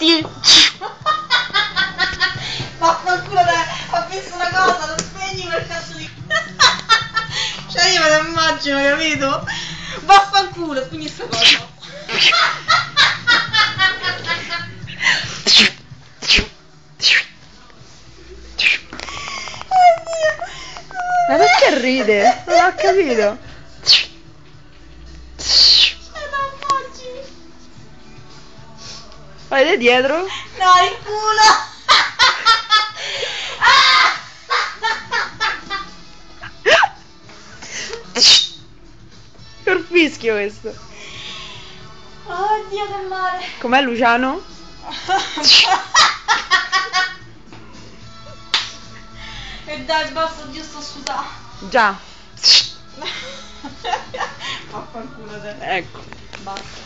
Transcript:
Oddio! Vaffanculo te, ho visto una cosa, non spegni quel cazzo di... cioè io me la immagino, capito? Vaffanculo, spegni sta cosa. Ma perché ride? Non ho capito. Vai dietro. No, il culo! Che fischio questo. Oddio che male! Com'è Luciano? e dai, basta, Dio sto sudando. Già. Vaffanculo te. Ecco. Basta.